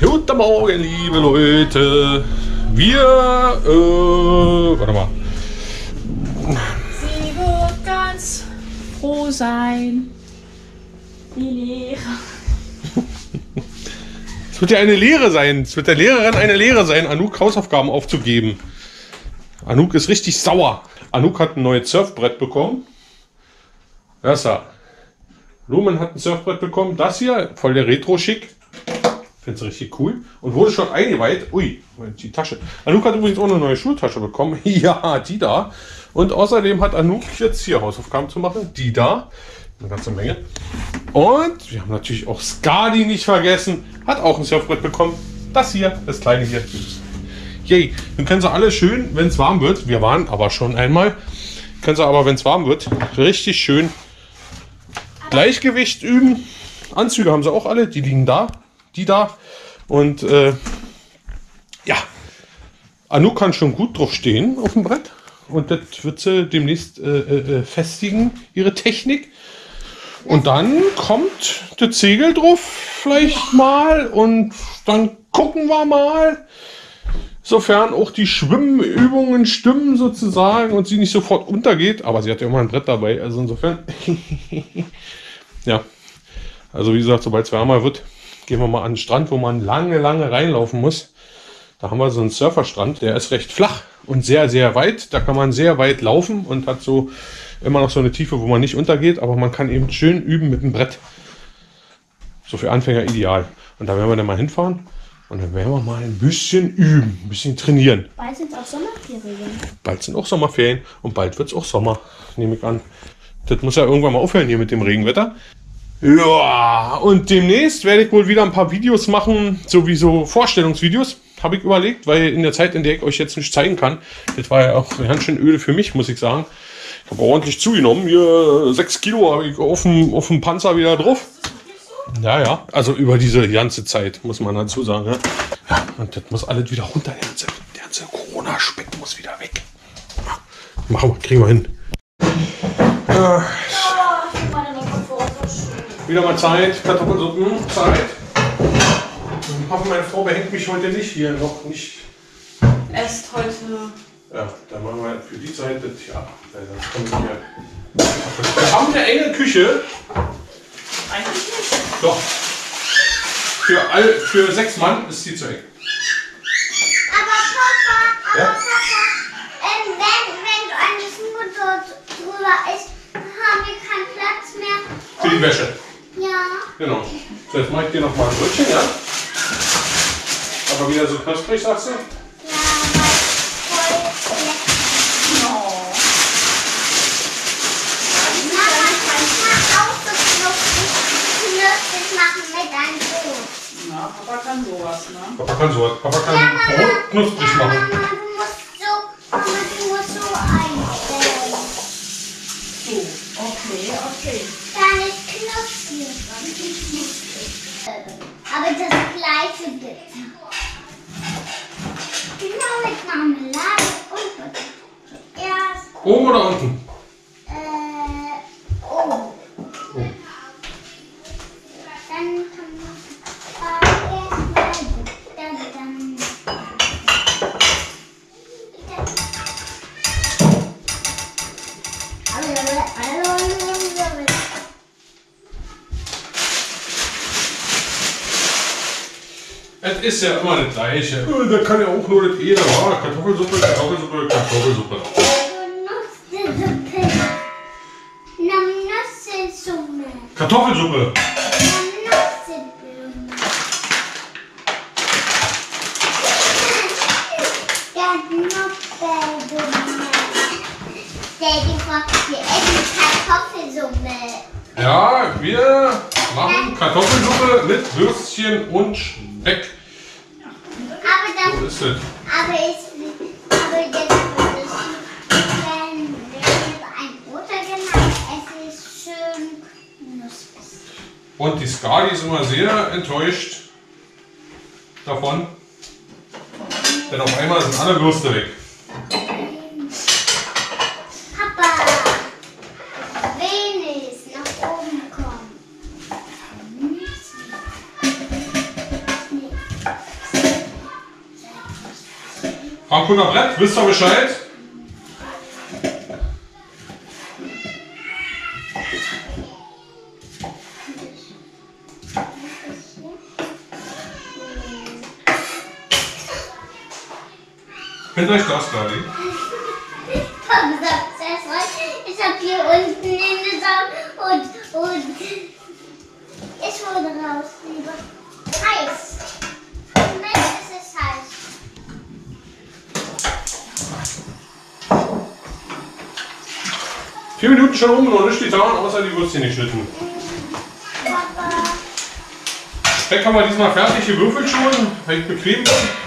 Guten Morgen, liebe Leute. Wir, äh, warte mal. Sie wird ganz froh sein. Die Lehrer. Es wird ja eine Lehre sein. Es wird der Lehrerin eine Lehre sein, Anouk Hausaufgaben aufzugeben. Anouk ist richtig sauer. Anouk hat ein neues Surfbrett bekommen. Ist er. Lumen hat ein Surfbrett bekommen. Das hier, voll der Retro-Schick. Finde es richtig cool. Und wurde schon eingeweiht. Ui, die Tasche. Anouk hat übrigens auch eine neue Schultasche bekommen. ja, die da. Und außerdem hat Anouk jetzt hier Hausaufgaben zu machen. Die da. Eine ganze Menge. Und wir haben natürlich auch Skadi nicht vergessen. Hat auch ein Surfbrett bekommen. Das hier, das kleine hier. Yay. Dann können sie alle schön, wenn es warm wird. Wir waren aber schon einmal. Können sie aber, wenn es warm wird, richtig schön Gleichgewicht üben. Anzüge haben sie auch alle. Die liegen da. Die da. Und äh, ja, Anouk kann schon gut drauf stehen auf dem Brett. Und das wird sie demnächst äh, äh, festigen, ihre Technik. Und dann kommt der Zegel drauf vielleicht mal und dann gucken wir mal, sofern auch die Schwimmübungen stimmen sozusagen und sie nicht sofort untergeht. Aber sie hat ja immer ein Brett dabei, also insofern. ja, also wie gesagt, sobald es wärmer wird, gehen wir mal an den Strand, wo man lange, lange reinlaufen muss. Da haben wir so einen Surferstrand, der ist recht flach und sehr, sehr weit. Da kann man sehr weit laufen und hat so immer noch so eine Tiefe, wo man nicht untergeht, aber man kann eben schön üben mit dem Brett. So für Anfänger ideal. Und da werden wir dann mal hinfahren und dann werden wir mal ein bisschen üben, ein bisschen trainieren. Bald sind auch Sommerferien. Bald sind auch Sommerferien und bald wird es auch Sommer, nehme ich an. Das muss ja irgendwann mal aufhören hier mit dem Regenwetter. Ja, und demnächst werde ich wohl wieder ein paar Videos machen, sowieso Vorstellungsvideos, habe ich überlegt, weil in der Zeit, in der ich euch jetzt nicht zeigen kann, das war ja auch ganz schön öde für mich, muss ich sagen. Ich habe ordentlich zugenommen, hier 6 Kilo habe ich auf dem, auf dem Panzer wieder drauf. Ja, ja, also über diese ganze Zeit, muss man dazu sagen. Ja, ja und das muss alles wieder runter, der ganze, ganze Corona-Speck muss wieder weg. Ja, machen wir, kriegen wir hin. Ja, wieder mal Zeit, Kartoffelsuppen, Zeit. Ich hoffe, meine Frau behängt mich heute nicht hier, noch nicht. Esst heute. Ja, dann machen wir für die Zeit das, ja, weil sonst kommen wir hier. Wir haben eine enge Küche, Eigentlich nicht. doch. Für, all, für sechs Mann ist die zu eng. Aber Papa, Ja? aber Papa, ähm, wenn, wenn du eine Schnur dort drüber ist, haben wir keinen Platz mehr. Für die Wäsche. Ja. Genau. So, jetzt mache ich dir noch mal ein Brötchen, ja? Aber wieder so knusprig, sagst du? Ja, weil voll lecker. Oh. Mama, kannst du auch so knusprig, knusprig machen mit einem Brot? Na, Papa kann sowas, ne? Papa kann so, Papa kann Brot knusprig Ja, machen. Mama, du musst so, Mama, du musst so einstellen. So, okay, okay. Aber das gleiche bitte. Genau mit Marmelade und Butter. Zuerst, Oben oder unten? Ist ja immer das Gleiche. Äh, Da kann ja auch nur das. Ah, Kartoffelsuppe, Kartoffelsuppe, Kartoffelsuppe. Frankfurter Brett, wisst ihr Bescheid? Findet euch das, Gabi? Papa sagt zuerst mal, ich hab hier unten in der Sau und, und ich wurde raus, lieber. Heiß. Moment, es ist heiß. Vier Minuten schon rum, noch nicht getan, außer die Würstchen nicht schnitten. Papa, Speck haben wir diesmal fertig gewürfelt schon, recht bequem. oh,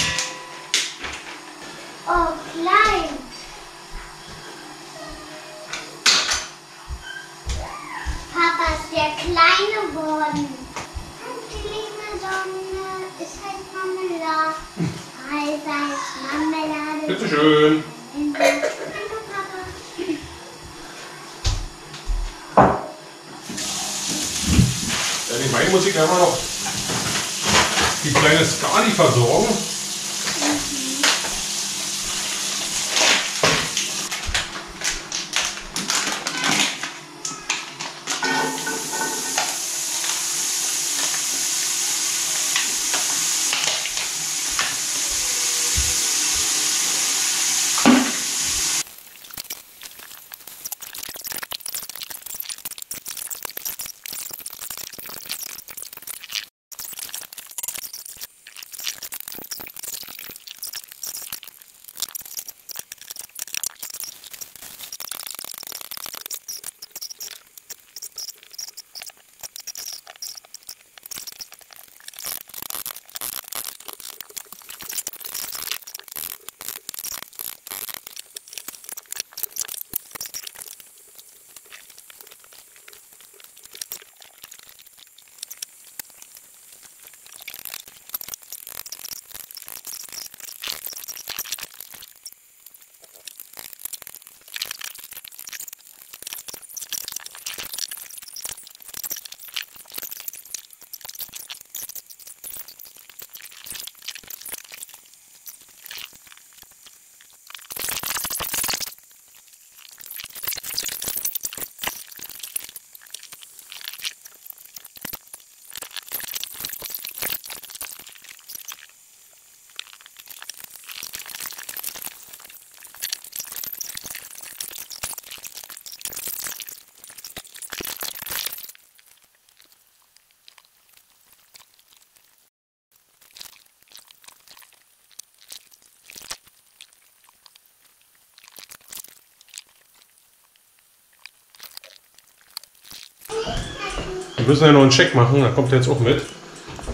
Wir müssen ja noch einen Check machen, da kommt er jetzt auch mit.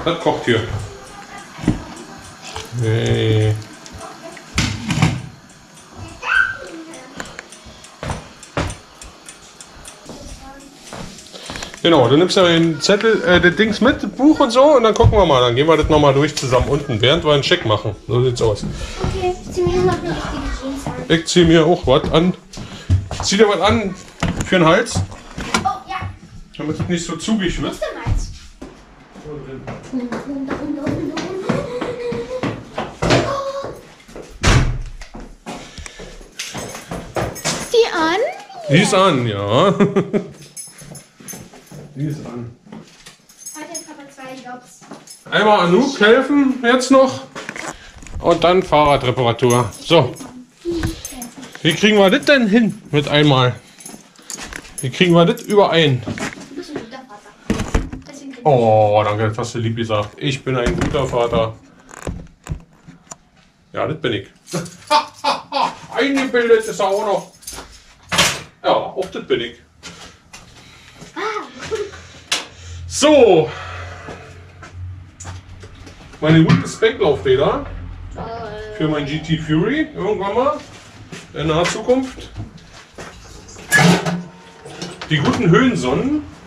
Das kocht hier. Nee. Genau, du nimmst ja den Zettel, äh, das Dings mit, das Buch und so, und dann gucken wir mal. Dann gehen wir das nochmal durch zusammen unten, während wir einen Check machen. So sieht's aus. Okay, zieh mir noch eine richtige Jeans an. Ich zieh mir auch was an. Zieh dir was an für den Hals, Damit es nicht so zugig wird. Was denn? Die an? Die ist an, ja. Die ist an. Einmal Anouk helfen jetzt noch. Und dann Fahrradreparatur. So. Wie kriegen wir das denn hin mit einmal? Wie kriegen wir das überein? Du bist ein guter Vater. Deswegen krieg Oh, danke, das hast du lieb gesagt. Ich bin ein guter Vater. Ja, das bin ich. Eingebildet ist er auch noch. Ja, auch das bin ich. So. Meine guten Specklaufräder für mein GT Fury irgendwann mal in naher Zukunft. Die guten Höhensonnen.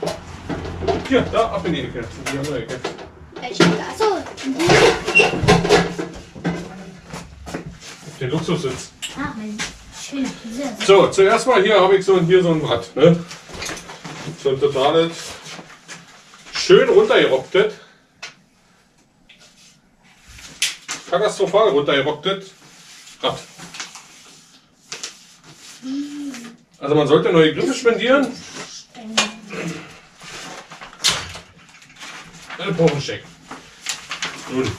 Hier, da, ab in die Ecke. In die andere Ecke. Welche? Achso. Den Luxussitz. Ah, mein schöner. So, zuerst mal hier habe ich so hier so ein Rad. Ne? So ein totales, schön runtergerocktet. Katastrophal runtergerocktet. Rad. Also man sollte neue Griffe spendieren. Eine Porchencheck. Nun,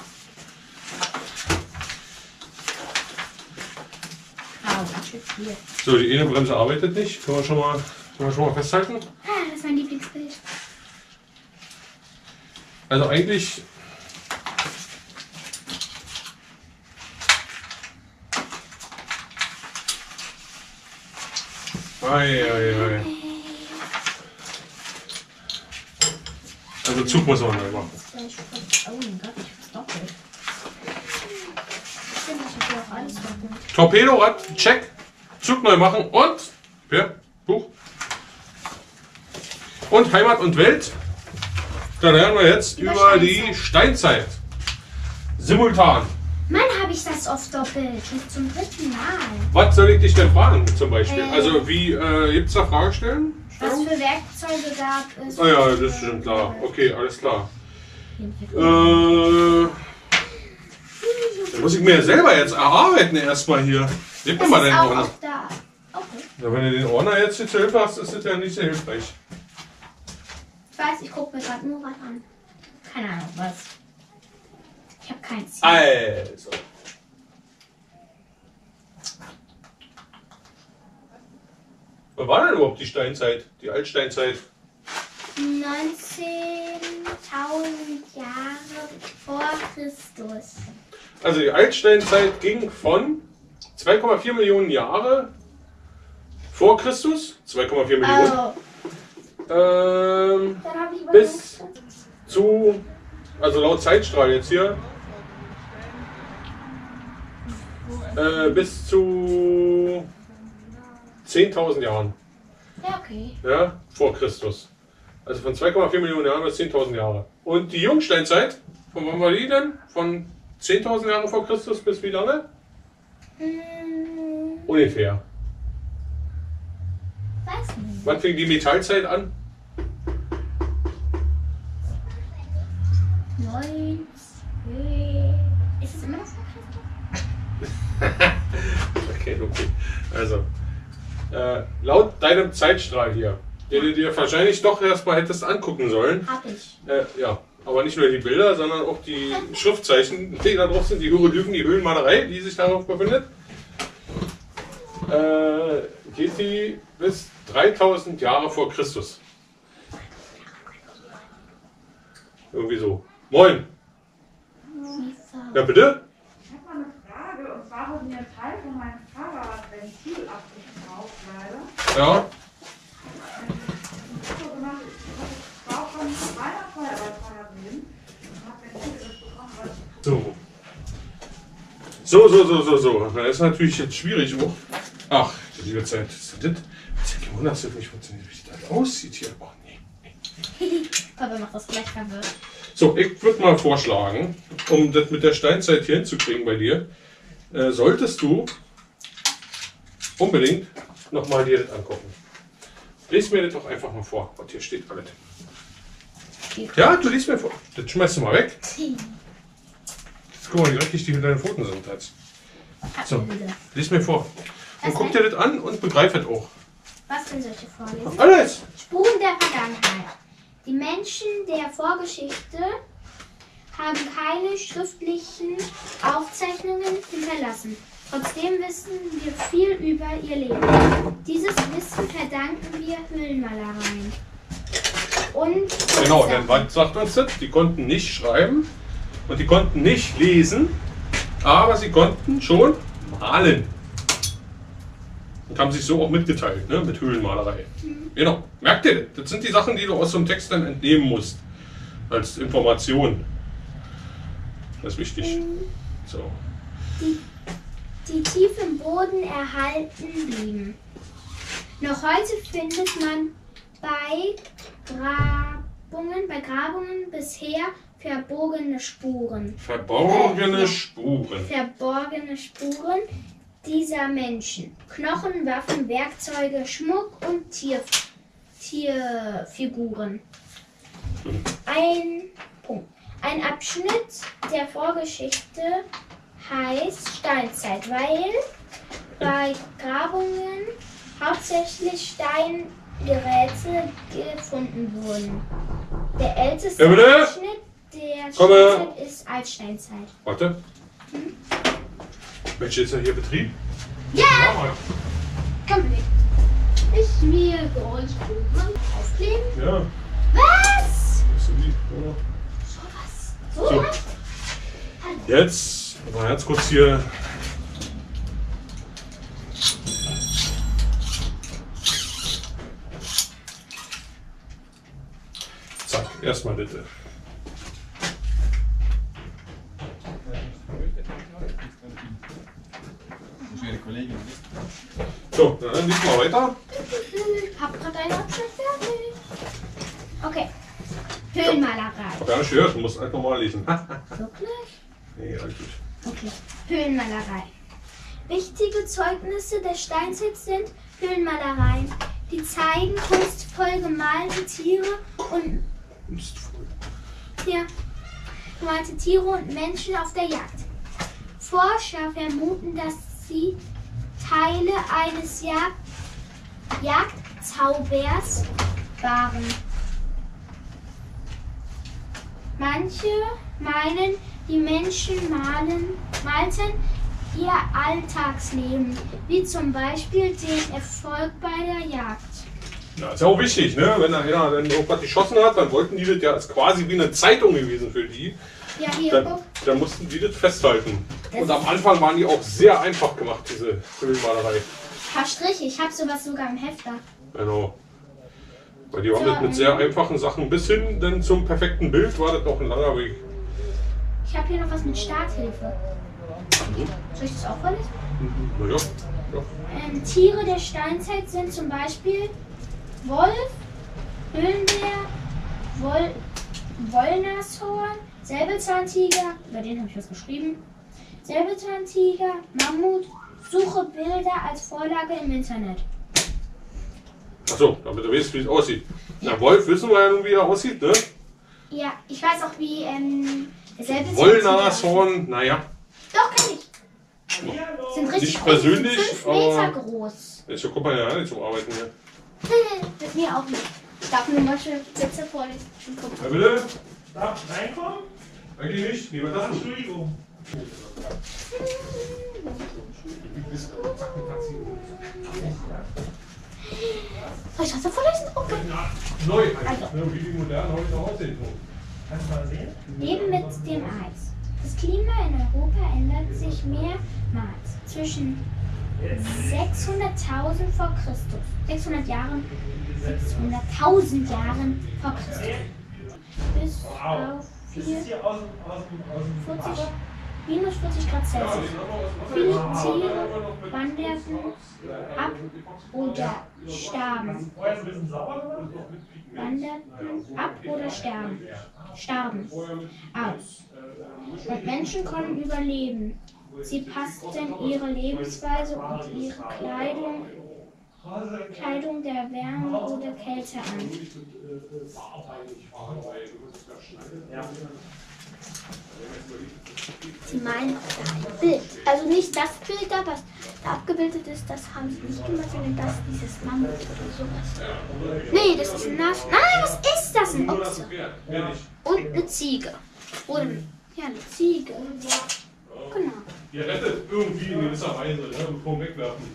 Ah, so die eine Bremse arbeitet nicht. Können wir schon mal, können wir schon mal festhalten. Ah, das ist mein Lieblingsbild. Also eigentlich. Ei, ei, ei. Also Zug muss man neu machen. Oh doppelt. Torpedorad, check. Zug neu machen und. Ja, Buch. Und Heimat und Welt. Dann lernen wir jetzt Über über die Steinzeit. Steinzeit. Simultan. Mann, habe ich das oft doppelt. Schon zum dritten Mal. Was soll ich dich denn fragen zum Beispiel? Äh. Also wie, äh, gibt es da Fragestellen? Was für Werkzeuge gab es? Ah ja, das ist schon klar. Okay, alles klar. Äh, da muss ich mir ja selber jetzt erarbeiten erstmal hier. Gib mir Das mal deinen auch Ordner. auf da. Okay. Ja, wenn du den Ordner jetzt hier zur Hilfe hast, ist das ja nicht sehr hilfreich. Ich weiß, ich gucke mir gerade nur was an. Keine Ahnung, was. Ich habe kein Ziel. Also. Wann war denn überhaupt die Steinzeit? Die Altsteinzeit? 19.000 Jahre vor Christus. Also die Altsteinzeit ging von 2,4 Millionen Jahre vor Christus, 2,4 Millionen, Oh, ähm, Bis- zu, also laut Zeitstrahl jetzt hier, äh, bis zu 10.000 Jahren Ja, okay. ja, vor Christus. Also von 2,4 Millionen Jahren bis 10.000 Jahre. Und die Jungsteinzeit, von wann war die denn? Von 10.000 Jahren vor Christus bis wie lange? Hm, Ungefähr. weiß nicht. Wann fing die Metallzeit an? 19. Ist es immer noch vor Christus? Okay, okay. Also, äh, laut deinem Zeitstrahl hier, den du dir wahrscheinlich doch erstmal hättest angucken sollen, Hab ich. äh, ja, aber nicht nur die Bilder, sondern auch die Schriftzeichen, die da drauf sind, die Hieroglyphen, die Höhlenmalerei, die sich darauf befindet, äh, geht die bis 3000 Jahre vor Christus. Irgendwie so. Moin. Ja, bitte? Ich habe mal eine Frage und zwar wurde mir ein Teil von meinem Fahrradventil abgeschraubt, leider. Ja. So So. So, so, so, so, so. Das ist natürlich jetzt schwierig. Oh. Ach, die liebe Zeit. Was ist denn das? Das ist Wunder, dass das nicht funktioniert, wie das aussieht hier. Oh, nee. Papa macht das gleich verwirrt. So, ich würde mal vorschlagen, um das mit der Steinzeit hier hinzukriegen bei dir, äh, solltest du unbedingt nochmal dir das angucken. Lies mir das doch einfach mal vor. Und hier steht alles. Ja, du liest mir vor. Das schmeißt du mal weg. Jetzt guck mal, wie dreckig die mit deinen Pfoten sind jetzt. So, lies mir vor. Und guck dir das an und begreif es auch. Was denn solche vorlesen? Alles! Spuren der Vergangenheit. Die Menschen der Vorgeschichte haben keine schriftlichen Aufzeichnungen hinterlassen. Trotzdem wissen wir viel über ihr Leben. Dieses Wissen verdanken wir Höhlenmalereien. Und Genau, denn was sagt uns das? Die konnten nicht schreiben und die konnten nicht lesen, aber sie konnten schon malen. Und haben sich so auch mitgeteilt, ne? mit Höhlenmalerei. Genau, merkt ihr, das sind die Sachen, die du aus so einem Text dann entnehmen musst. Als Information. Das ist wichtig. So. Die tief im Boden erhalten blieben. Noch heute findet man bei Grabungen, bei Grabungen bisher verbogene Spuren. Verborgene Äh. Spuren. verborgene Spuren dieser Menschen. Knochen, Waffen, Werkzeuge, Schmuck und Tier, Tierfiguren. Ein Punkt. Ein Abschnitt der Vorgeschichte heißt Steinzeit, weil bei Grabungen hauptsächlich Steingeräte gefunden wurden. Der älteste Ja? Abschnitt der Komme. Steinzeit ist Altsteinzeit. Warte. Mensch, jetzt hier Betrieb? Ja, Ja, komm mit. Ich mir Geräuschproben aufkleben. Ja. Was? ist so ja. So So. was? Jetzt, mal ganz kurz hier. Zack, erstmal bitte. So, dann liegt mal weiter. Hab grad einen Abschnitt fertig. Okay. Höhlenmalerei. Hab gar nicht gehört, du musst einfach mal lesen. Wirklich? nee, alles gut. Okay. Höhlenmalerei. Wichtige Zeugnisse der Steinzeit sind Höhlenmalereien. Die zeigen kunstvoll gemalte Tiere und Kunstvoll. ja, gemalte Tiere und Menschen auf der Jagd. Forscher vermuten, dass sie Teile eines Jag Jagdzaubers waren. Manche meinen, die Menschen malen, malten ihr Alltagsleben, wie zum Beispiel den Erfolg bei der Jagd. Ja, ist ja auch wichtig, ne? Wenn einer dann irgendwas geschossen hat, dann wollten die das ja, ist quasi wie eine Zeitung gewesen für die. Ja, hier, Dann, guck. dann mussten die das festhalten. Und am Anfang waren die auch sehr einfach gemacht, diese Höhlenmalerei. Paar Striche, ich habe sowas sogar im Hefter. Genau. Weil die waren das mit sehr einfachen Sachen bis hin dann zum perfekten Bild war das noch ein langer Weg. Ich habe hier noch was mit Starthilfe. Soll ich das auch vorlesen? Naja, ja. Ähm, Tiere der Steinzeit sind zum Beispiel Wolf, Höhlenbär, Woll Wollnashorn, Säbelzahntiger, über den habe ich was geschrieben, Säbelzahntiger, Mammut, suche Bilder als Vorlage im Internet. Achso, damit du weißt, wie es aussieht. Na, Wolf wissen wir ja nun, wie er aussieht, ne? Ja, ich weiß auch, wie ähm, der Wollnashorn, naja. Doch, kann ich. Sind richtig Nicht groß, persönlich, sind fünf Meter aber- groß. Jetzt guck mal ja nicht zum Arbeiten hier. Mit mir auch nicht. Ich darf nur mal schön Witze vorlesen. Schon gucken. Ja, bitte? Darf ich reinkommen? Eigentlich nicht. Lieber das. Entschuldigung. Soll ich das so vorlesen? Okay. Neu. Also. Ne, Wie die moderne heute aussehen. Leben mit dem Eis. Das Klima in Europa ändert sich mehrmals. Zwischen 600.000 vor Christus, 600 Jahren, 600.000 Jahren vor Christus, bis auf Das 4, ist hier aus dem, aus dem, aus dem 40, Arsch. Minus 40 Grad Celsius. Viele Tiere wanderten ab oder starben. Wanderten ab oder starben, starben aus. Und Menschen konnten überleben. Sie passten ihre Lebensweise und ihre Kleidung, Kleidung der Wärme oder Kälte an. Sie meinen das Bild. Also nicht das Bild da, was da abgebildet ist, das haben sie nicht gemacht, sondern das, dieses Mammut oder sowas. Nee, das ist ein Nass. Nein, was ist das? Ein Ochse. Und eine Ziege. Oder ja, eine Ziege. Genau. Ihr rettet irgendwie in gewisser Weise, ne? bevor wir wegwerfen.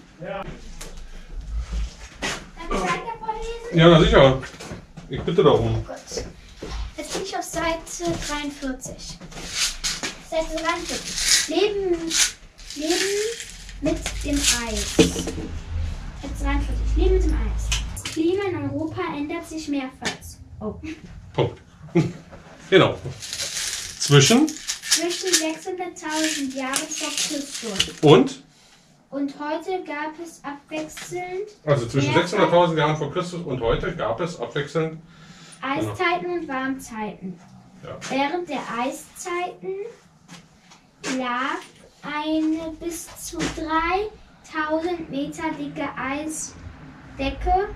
Vorlesen? Ja, na sicher. Ich bitte darum. Bin ich auf Seite 43. Seite 43. Leben, Leben mit dem Eis. Seite 43. Leben mit dem Eis. Das Klima in Europa ändert sich mehrfach. Oh. Punkt. genau. Zwischen Zwischen 600.000 Jahren vor Christus. und, Und heute gab es abwechselnd also zwischen 600.000 Jahren vor Christus und heute gab es abwechselnd, Eiszeiten und Warmzeiten. Ja. Während der Eiszeiten lag eine bis zu 3000 Meter dicke Eisdecke.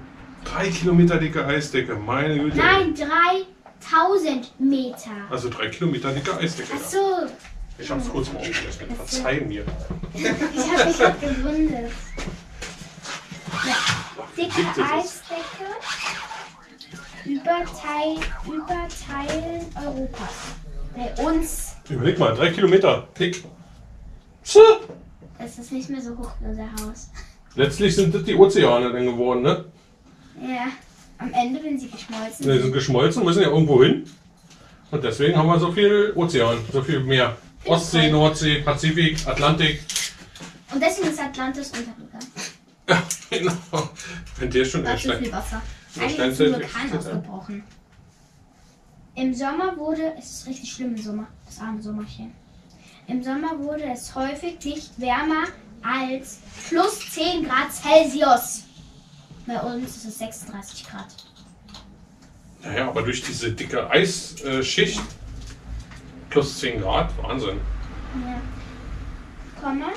drei Kilometer dicke Eisdecke. Meine Güte. Nein, 3000 Meter. Also drei Kilometer dicke Eisdecke. Ach Ja. so, Ich hab's kurz mal aufgerechnet. Verzeih mir. Ich habe mich gerade gewundert. Ja. Dicke. Eisdecke über, Teil, über Teilen Europas. Bei uns Überleg mal, drei Kilometer. Tsch. ist es nicht mehr so hoch wie unser Haus. Letztlich sind das die Ozeane dann geworden, ne? Ja. Am Ende, wenn sie geschmolzen Die sind geschmolzen, müssen ja irgendwo hin. Und deswegen haben wir so viel Ozean, so viel Meer. Ostsee, Nordsee, Pazifik, Atlantik. Und deswegen ist Atlantis untergegangen. Ja, genau. Wenn der schon ist erscheint. viel Wasser. Eigentlich ist ein Vulkan ausgebrochen. Im Sommer wurde, es ist richtig schlimm im Sommer, das arme Sommerchen. Im Sommer wurde es häufig nicht wärmer als plus 10 Grad Celsius. Bei uns ist es 36 Grad. Naja, aber durch diese dicke Eisschicht plus 10 Grad, Wahnsinn. Ja. Komma.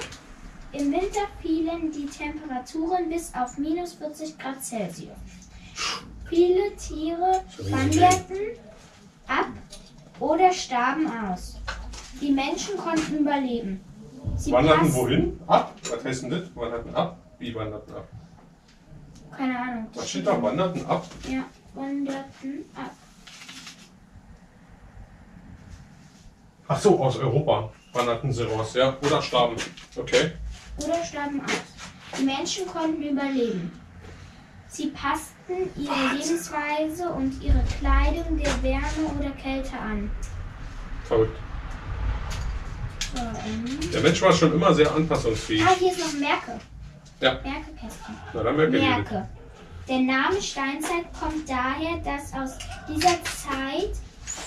Im Winter fielen die Temperaturen bis auf minus 40 Grad Celsius. Viele Tiere wanderten ab oder starben aus. Die Menschen konnten überleben. Sie Wanderten passen- wohin? Ab? Was heißt denn das? Wanderten ab? Wie wanderten ab? Keine Ahnung. Was steht da? Wanderten ab? Ja, wanderten ab. Ach so, aus Europa wanderten sie raus, ja? Oder starben. Okay. oder starben aus. Die Menschen konnten überleben. Sie passten ihre Lebensweise und ihre Kleidung der Wärme oder Kälte an. Verrückt. Ähm. Der Mensch war schon immer sehr anpassungsfähig. Ah, hier ist noch Merke. Ja. Merke-Kästchen. Na, dann merke. Merke. Der Name Steinzeit kommt daher, dass aus dieser Zeit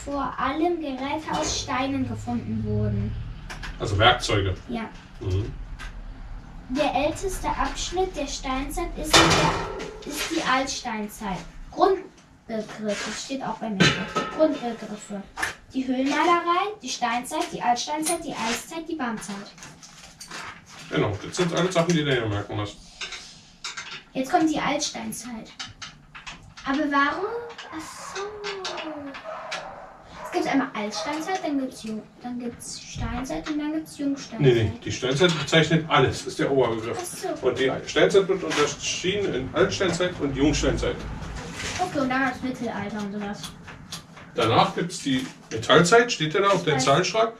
vor allem Geräte aus Steinen gefunden wurden. Also Werkzeuge. Ja. Mhm. Der älteste Abschnitt der Steinzeit ist, der, ist die Altsteinzeit. Grundbegriffe, steht auch bei mir. Grundbegriffe. Die Höhlenmalerei, die Steinzeit, die Altsteinzeit, die Eiszeit, die Warmzeit. Genau, das sind alle Sachen, die du dir merken musst. Jetzt kommt die Altsteinzeit. Aber warum? Es gibt einmal Altsteinzeit, dann gibt es dann gibt's Steinzeit und dann gibt es Jungsteinzeit. Nee, nee, die Steinzeit bezeichnet alles, ist der Oberbegriff. so. Und die Steinzeit wird unterschieden in Altsteinzeit und Jungsteinzeit. Okay, und dann das Mittelalter und sowas. Danach gibt es die Metallzeit, steht ja da auf dem. Zahlschlag.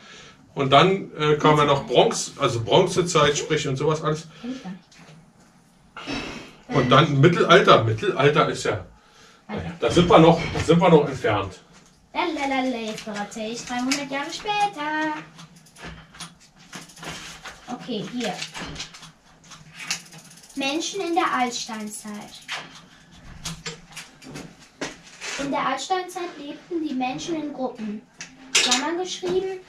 Und dann äh, kam ja noch Bronze, also Bronzezeit, sprich und sowas alles. Und dann Mittelalter. Mittelalter ist ja, naja, da sind wir noch, da sind wir noch entfernt. Lalalala, jetzt erzähle ich 300 Jahre später. Okay, hier. Menschen in der Altsteinzeit. In der Altsteinzeit lebten die Menschen in Gruppen. Klammern geschrieben,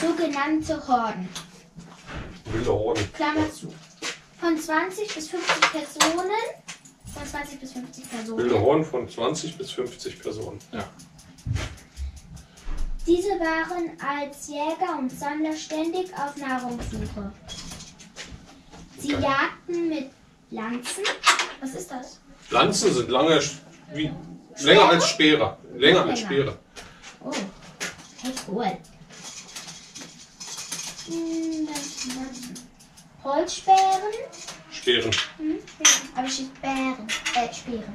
sogenannte Horden. Wilde Horden. Klammer zu. Von 20 bis 50 Personen. Von 20 bis 50 Wilde Personen. Horden von 20 bis 50 Personen. Ja. Diese waren als Jäger und Sammler ständig auf Nahrungssuche. Sie Okay. jagten mit Lanzen. Was ist das? Lanzen sind lange, wie, länger als Speere. Länger als Länger. Speere. Oh, echt cool. Hm. Holzsperren. Speeren. Hm, aber steht Bären. Äh, Speeren.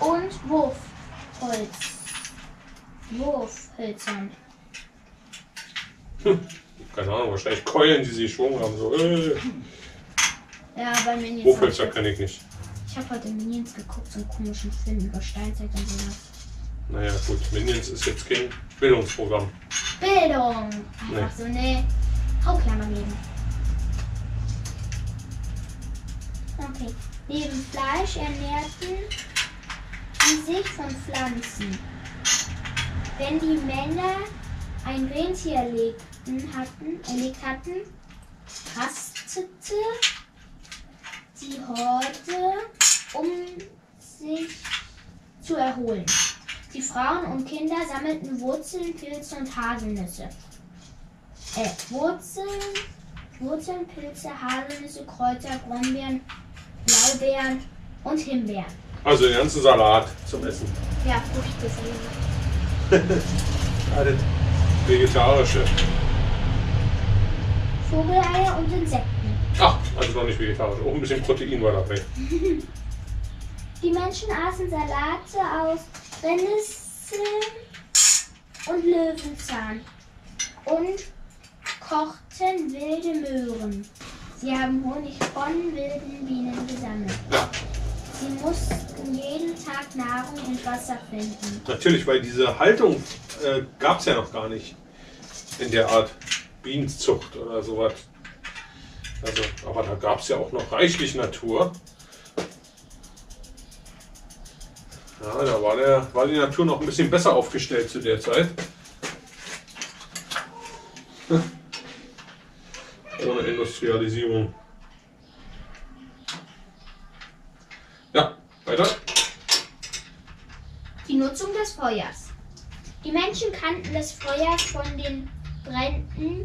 Und Wurfholz. Wurfhölzern. Keine Ahnung, wahrscheinlich Keulen, die sie geschwungen haben. So, äh, Ja, bei Minions. Ich- kann ich nicht. Ich habe heute Minions geguckt, so einen komischen Film über Steinzeit und sowas. Naja, gut, Minions ist jetzt kein Bildungsprogramm. Bildung! Nee. Einfach so eine Hauklammer geben. Okay. Neben Fleisch ernährten sie sich von Pflanzen. Wenn die Männer ein Rentier erlegten hatten, erlegt hatten, rastete die Horde, um sich zu erholen. Die Frauen und Kinder sammelten Wurzeln, Pilze und Haselnüsse. Äh, Wurzeln, Wurzeln, Pilze, Haselnüsse, Kräuter, Brombeeren, Blaubeeren und Himbeeren. Also den ganzen Salat zum Essen. Ja, Fruchtgefühle. Ja, das vegetarische. Vogeleier und Insekten. Ach, also noch nicht vegetarisch. Auch ein bisschen Protein war dabei. Die Menschen aßen Salate aus Brennnesseln und Löwenzahn und kochten wilde Möhren. Sie haben Honig von wilden Bienen gesammelt. Ja, Sie mussten jeden Tag Nahrung und Wasser finden. natürlich, weil diese Haltung äh, gab es ja noch gar nicht in der Art Bienenzucht oder sowas. Also, aber da gab es ja auch noch reichlich Natur. Ja, da war, der, war die Natur noch ein bisschen besser aufgestellt zu der Zeit. Ohne Industrialisierung. Ja, weiter. Die Nutzung des Feuers. Die Menschen kannten das Feuer von den Bränden,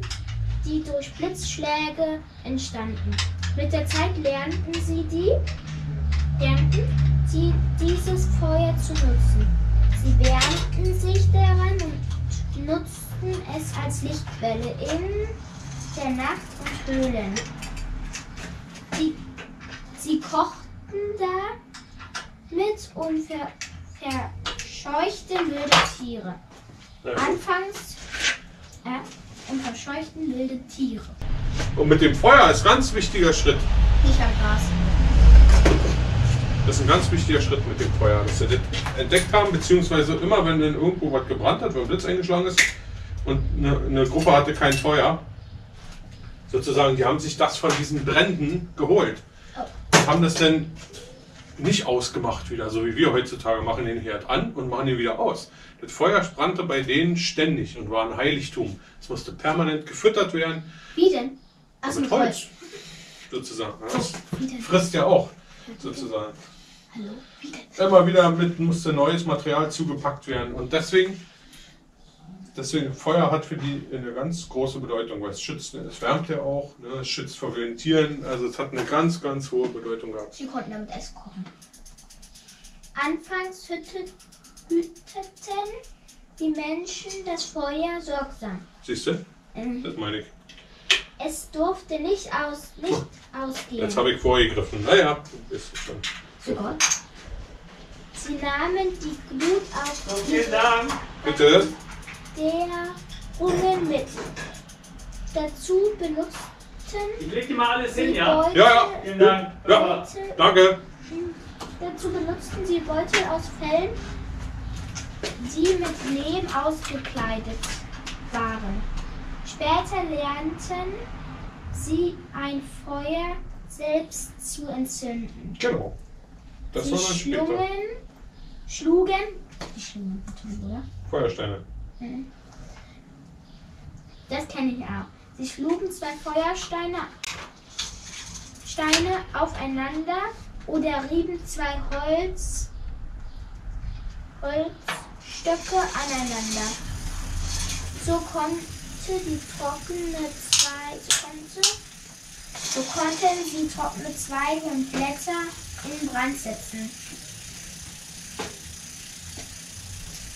die durch Blitzschläge entstanden. Mit der Zeit lernten sie die, lernten sie dieses Feuer zu nutzen. Sie wärmten sich daran und nutzten es als Lichtquelle in der Nacht und Höhlen. Sie, sie kochten damit und ver, verscheuchten wilde Tiere. Anfangs äh, und verscheuchten wilde Tiere. Und mit dem Feuer ist ganz wichtiger Schritt. Nicht am Gras. Das ist ein ganz wichtiger Schritt mit dem Feuer, dass sie das entdeckt haben, beziehungsweise immer, wenn dann irgendwo was gebrannt hat, wenn ein Blitz eingeschlagen ist und eine, eine Gruppe hatte kein Feuer, sozusagen, die haben sich das von diesen Bränden geholt. Und haben das dann nicht ausgemacht wieder, so wie wir heutzutage machen den Herd an und machen ihn wieder aus. Das Feuer brannte bei denen ständig und war ein Heiligtum. Es musste permanent gefüttert werden Wie denn? Achso, mit Holz, sozusagen. Das frisst ja auch, sozusagen. Hallo? Wie denn? Immer wieder mit musste neues Material zugepackt werden. Und deswegen, deswegen Feuer hat für die eine ganz große Bedeutung, weil es schützt, ne? es wärmt ja auch, ne? es schützt vor wilden Tieren, also es hat eine ganz, ganz hohe Bedeutung gehabt. Sie konnten damit Essen kochen. Anfangs hüttet, hüteten die Menschen das Feuer sorgsam. Siehst du? Ähm, Das meine ich. Es durfte nicht, aus, nicht ausgehen. Jetzt habe ich vorgegriffen. Naja, ist schon. Zu Gott. Sie nahmen die Glut auf Vielen Dank. Bitte? Der Rungen mit. Dazu benutzten Ich leg die mal alles hin, sie ja? Beutel, Ja, ja. Vielen Dank. Ja. Danke. Dazu benutzten sie Beutel aus Fellen, die mit Lehm ausgekleidet waren. Später lernten sie ein Feuer selbst zu entzünden. Genau. Das sie war dann schlugen, schlugen, oder? Feuersteine. Das kenne ich auch. Sie schlugen zwei Feuersteine Steine aufeinander oder rieben zwei Holz, Holzstöcke aneinander. So konnte die trockene Zweige, konnte, so konnten sie trockene Zweige und Blätter in Brand setzen.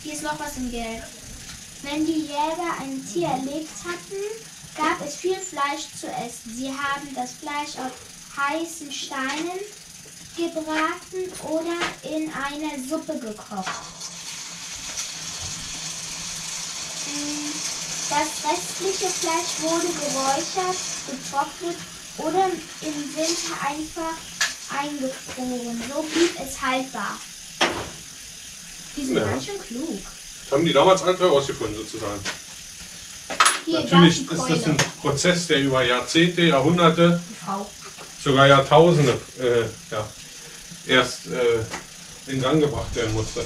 Hier ist noch was im Geld. Wenn die Jäger ein Tier erlegt hatten, gab es viel Fleisch zu essen. Sie haben das Fleisch auf heißen Steinen gebraten oder in einer Suppe gekocht. Das restliche Fleisch wurde geräuchert, getrocknet oder im Winter einfach eingefroren. So blieb es haltbar. Die sind Ja. ganz schön klug. Haben die damals alle herausgefunden, sozusagen. Hier, Natürlich ist das die ein. Prozess, der über Jahrzehnte, Jahrhunderte, Die sogar Jahrtausende äh, ja, erst äh, in Gang gebracht werden musste.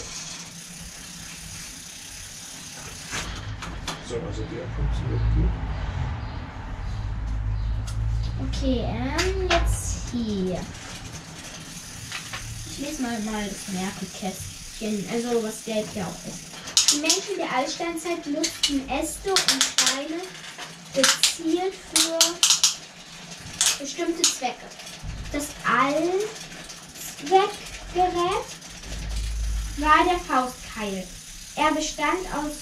So, also der funktioniert gut. Okay, ähm, jetzt hier. Ich lese mal, mal das Merkelkästchen, also was gelb hier auch ist. Die Menschen der Altsteinzeit nutzten Äste und Steine gezielt für bestimmte Zwecke. Das Allzweckgerät war der Faustkeil. Er bestand aus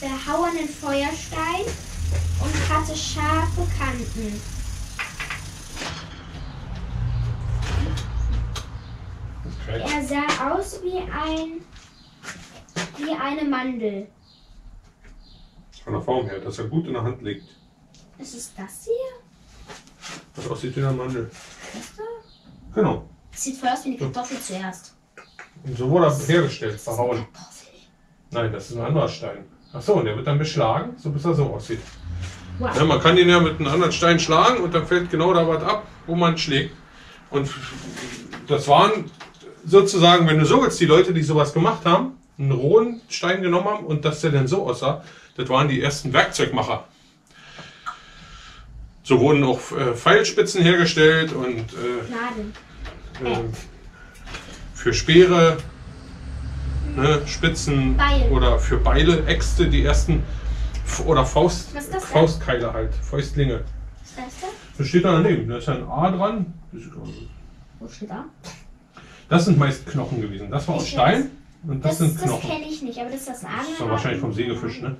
behauenen Feuerstein und hatte scharfe Kanten. Er sah aus wie ein wie eine Mandel. Von der Form her, dass er gut in der Hand liegt. Ist es das hier? Das aussieht wie eine Mandel. Das da? Genau. Das sieht voll aus wie eine Kartoffel zuerst. Und so wurde er hergestellt, verhauen. Nein, das ist ein anderer Stein. Achso, und der wird dann beschlagen, so bis er so aussieht. Wow. Ja, man kann den ja mit einem anderen Stein schlagen und dann fällt genau da was ab, wo man schlägt. Und das waren sozusagen, wenn du so jetzt die Leute, die sowas gemacht haben, einen rohen Stein genommen haben und dass der dann so aussah, das waren die ersten Werkzeugmacher. So wurden auch äh, Pfeilspitzen hergestellt und äh, äh, für Speere, ne, Spitzen Beil. oder für Beile, Äxte, die ersten F- oder Faust? Faustkeile halt, Fäustlinge. Was das? Das steht da daneben, da ist ein A dran. Wo steht da? Das sind meist Knochen gewesen. Das war aus Stein und das, Das, sind das Knochen. kenne ich nicht, aber das ist das Das Adler. ist doch wahrscheinlich vom Sägefisch, ne?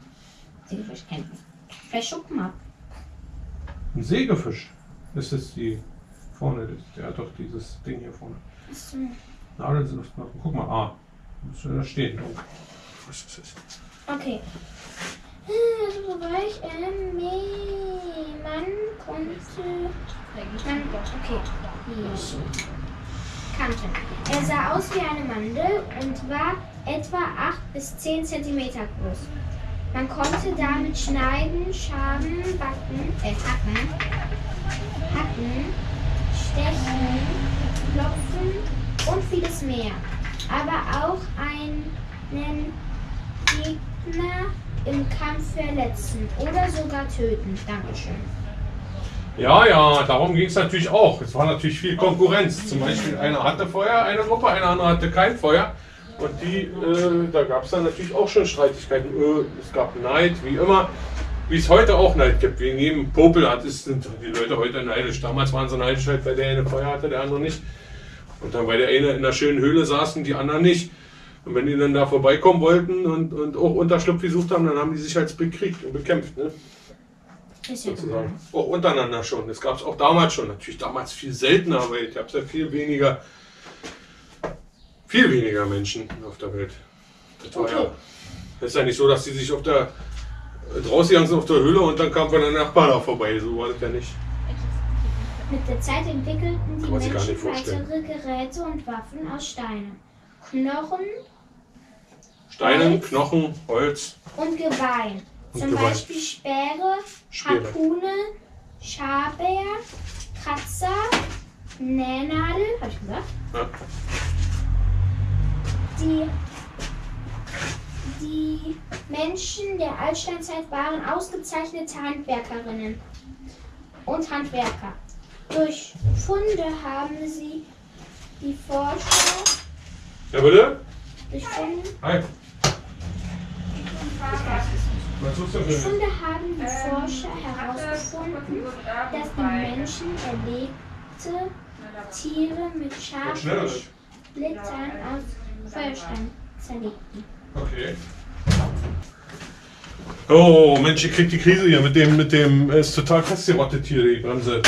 Sägefisch kennt man. Vielleicht guck mal. Ein Sägefisch. Das ist die vorne, das- der hat doch dieses Ding hier vorne. Achso. Nadeln sind auf Knochen. Guck mal, A. Was soll da stehen? Oh. Was ist das? Okay. So war ich, ähm, nee, man konnte. Man, okay. Hier. Kannte. Er sah aus wie eine Mandel und war etwa 8 bis 10 cm groß. Man konnte damit schneiden, schaben, backen, äh, hacken, hacken, stechen, klopfen und vieles mehr. Aber auch einen Gegner im Kampf verletzen oder sogar töten. Dankeschön. Ja, ja, darum ging es natürlich auch. Es war natürlich viel Konkurrenz. Zum Beispiel einer hatte Feuer, eine Gruppe, eine andere hatte kein Feuer. Und die, äh, da gab es dann natürlich auch schon Streitigkeiten. Äh, es gab Neid, wie immer. Wie es heute auch Neid gibt. Wegen jedem Popel hat es, sind die Leute heute neidisch. Damals waren sie neidisch, halt, weil der eine Feuer hatte, der andere nicht. Und dann, weil der eine in einer schönen Höhle saß und die anderen nicht. Und wenn die dann da vorbeikommen wollten und, und auch Unterschlupf gesucht haben, dann haben die sich halt bekriegt und bekämpft. Ne? Ist ja sozusagen. Auch untereinander schon. Das gab es auch damals schon. Natürlich damals viel seltener, aber ich habe ja viel weniger, viel weniger Menschen auf der Welt. Das war ja, das ist ja nicht so, dass die sich auf der draußen sind auf der Höhle und dann kam von der Nachbar da vorbei. So war das ja nicht. Mit der Zeit entwickelten die Menschen weitere Geräte und Waffen aus Steinen, Knochen Steine, Holz. Knochen, Holz. und Geweih. Und Zum Geweih. Beispiel Speere, Speere. Harpune, Schaber, Kratzer, Nähnadel, habe ich gesagt. Ja. Die, die Menschen der Altsteinzeit waren ausgezeichnete Handwerkerinnen und Handwerker. Durch Funde haben sie die Forscher Ja, bitte? durch Funde, Hi. Was Funde haben die Forscher herausgefunden, dass die Menschen erlegte Tiere mit scharfen. Splittern aus Feuerstein zerlegten. Okay. Oh, Mensch, ich krieg die Krise hier mit dem, mit dem, es ist total festgerottet hier, die Bremse.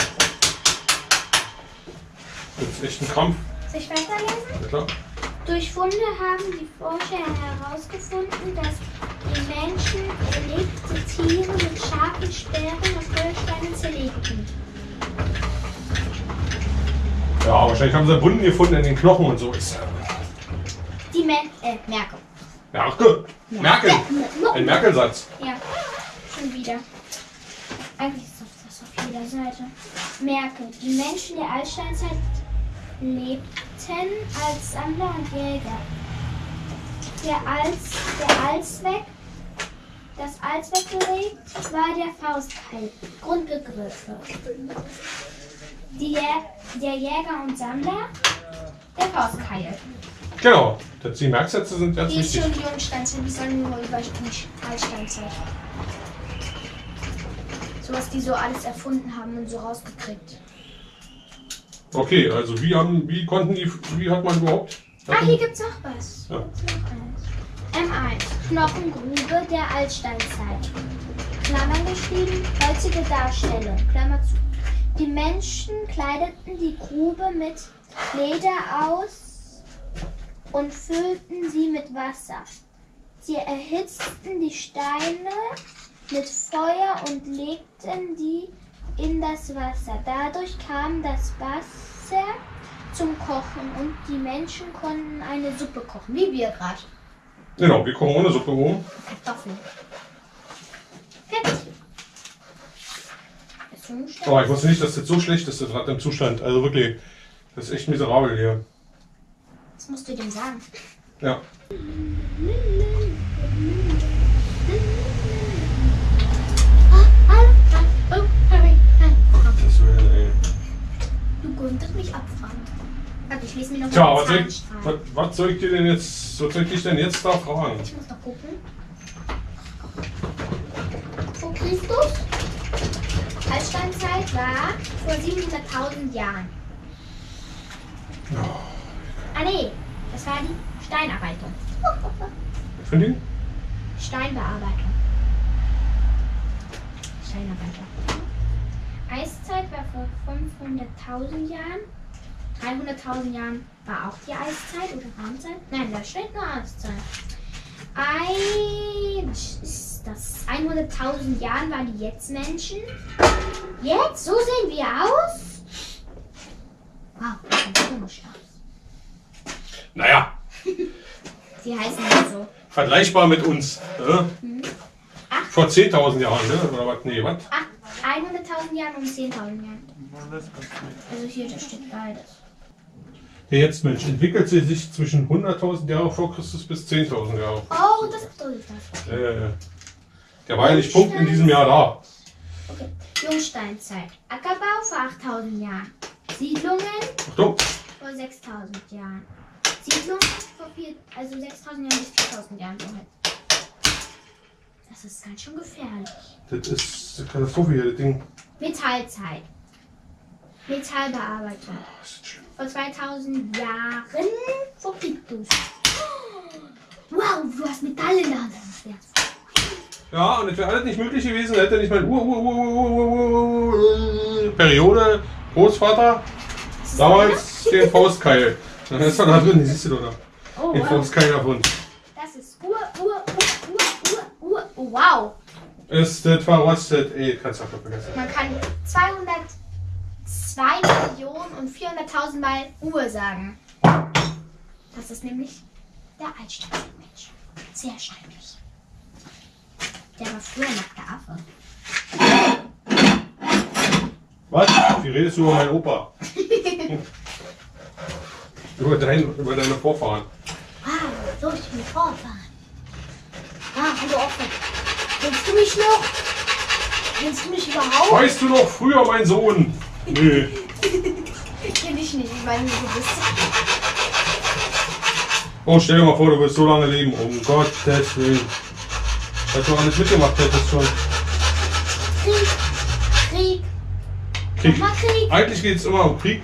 Das ist echt ein Krampf. Soll ich weiterlesen? Ja, klar. Durch Funde haben die Forscher herausgefunden, dass die Menschen erlegte Tiere mit scharfen Sperren auf Feuersteine zerlegten. Ja, wahrscheinlich haben sie Wunden gefunden in den Knochen und so. Ist. Die Men äh, Merkel. Merkel! Merkel! Ein Merkel-Satz. Ja, schon wieder. Eigentlich ist das auf jeder Seite. Merkel. Die Menschen der Altsteinzeit lebten als Sammler und Jäger. Der, Alts, der Allzweck, das Allzweckgerät war der Faustkeil. Grundbegriffe. Die, der Jäger und Sammler, der Faustkeil. Genau. Das, die Merksätze sind ganz Die ist wichtig. schon die Jungsteinzeit, die sollen nur über die Altsteinzeit. So was die so alles erfunden haben und so rausgekriegt. Okay, also wie haben, wie konnten die, wie hat man überhaupt? Ah, hier gibt's noch was. Ja. Gibt's noch eins. M1. Knochengrube der Altsteinzeit. Klammern geschrieben, heutige Darstellung, Klammer zu. Die Menschen kleideten die Grube mit Leder aus und füllten sie mit Wasser. Sie erhitzten die Steine mit Feuer und legten die in das Wasser. Dadurch kam das Wasser zum Kochen und die Menschen konnten eine Suppe kochen, wie wir gerade. Genau, wir kochen ohne Suppe rum. Kartoffeln. Fertig. Ist schon. Aber ich wusste nicht, dass das so schlecht ist, das Rad im Zustand. Also wirklich, das ist echt miserabel hier. Das musst du dem sagen. Ja. Oh, Harry. Das wär, ey. Du konntest mich abfragen. Warte, ich lese mir noch Tja, was soll, ich, was, was soll ich dir denn jetzt, was soll ich dich denn jetzt da fragen? Ich muss noch gucken. Vor Christus? Altsteinzeit war vor 700.000 Jahren. Ah nee, das war die Steinarbeitung. Für den? Steinbearbeitung. Steinarbeiter. Eiszeit war vor 500.000 Jahren. 300.000 Jahren war auch die Eiszeit oder Raumzeit? Nein, da steht nur Eiszeit. Ein, ist das 100.000 Jahren waren die jetzt Menschen. Jetzt? So sehen wir aus? Wow, das sieht komisch aus. Naja, Sie heißen nicht so. vergleichbar mit uns. Ne? Ach. Vor 10.000 Jahren, ne? oder was? Nee, was? Ah, 100.000 Jahren und 10.000 Jahren. Also hier, da steht beides. Der Jetzt-Mensch entwickelt sie sich zwischen 100.000 Jahre vor Christus bis 10.000 Jahre. Oh, das bedeutet das. Ja. Der war ja nicht Punkt in diesem Jahr da. Okay. Jungsteinzeit. Ackerbau vor 8000 Jahren. Siedlungen Achtung, vor 6000 Jahren. Siedlungen vor 4, also 6000 Jahren bis 4000 Jahren. so halt. Das ist ganz schön gefährlich. das ist eine Katastrophe hier, das Ding. Metallzeit. Metallbearbeitung. Schlimm. Vor 2000 Jahren Christus. Wow, du hast Metall in der Hand. Das ist wertvoll. Ja, und das wäre alles nicht möglich gewesen, hätte nicht mein Ur, Ur, Ur, Ur, Ur, Ur, Ur, Periode, Großvater, damals den Faustkeil. Dann ist er da drin, die siehst du doch da. Oh, Den. Faustkeil davon. Das ist Ur, Ur, Ur, Ur, Ur, Ur. Oh, wow. Ist das verrostet, ey, kannst du einfach vergessen. Man kann 202 Millionen und 400.000 Mal Uhr sagen. Das ist nämlich der Altstadtmensch. Sehr schrecklich. Der war früher noch der Affe. Was? Wie redest du über meinen Opa? über, dein, über deine Vorfahren. Ah, so ich bin Vorfahren. Ah, hallo offen. Kennst du mich noch? Kennst du mich überhaupt? Weißt du noch früher, mein Sohn? Nee. Kenn ich nicht, ich meine, du bist. Oh, stell dir mal vor, du wirst so lange leben. Um Gottes Willen. Was du alles mitgemacht hättest schon. Krieg. Krieg. Krieg. Nochmal Krieg. Eigentlich geht es immer um Krieg.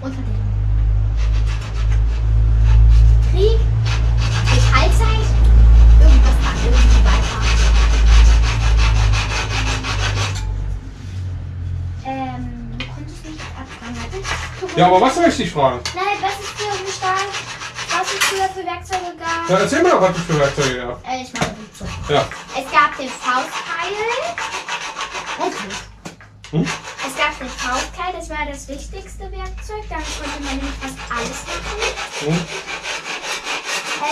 Verderben. Krieg, Metallzeit, irgendwas da irgendwie weiter. Ähm, du konntest nicht abfangen, hatte? Ja, aber was soll ich dich fragen? Nein, was ist für ein Stahl? Was es früher für Werkzeuge gab? Ja, erzähl mir doch, was du für Werkzeuge gehabt Äh, ich mache so. Ja. Es gab den Faustkeil. Krieg. Hm? Es gab den Faustkeil, das war das wichtigste Werkzeug. Damit konnte man nämlich fast alles machen. Hm?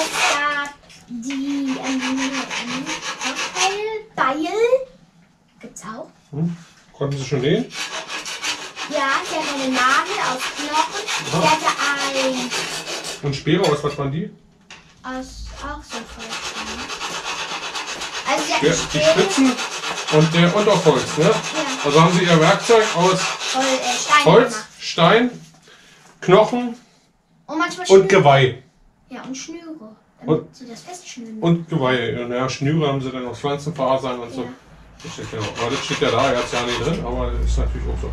Es gab die ähm, Faustkeil, Beil. Gibt's auch. Hm? Konnten sie schon nähen? Ja, sie hatte eine Nadel aus Knochen. Aha. hatte ein Und Speere, aus was waren die? aus auch so Faustkeil. Also hat Der, die Spitzen und der und auch Holz, ne? Ja. Also haben sie ihr Werkzeug aus voll äh, Steine Holz, gemacht. Stein, Knochen Und und. Geweih. Ja, und Schnüre. Damit Und- sie das festschnüren. Und Geweih. Ja, Schnüre haben sie dann aus Pflanzenfasern und so. Ja. Das steht, genau. Aber das steht ja da, er hat es ja nicht drin, aber das ist natürlich auch so.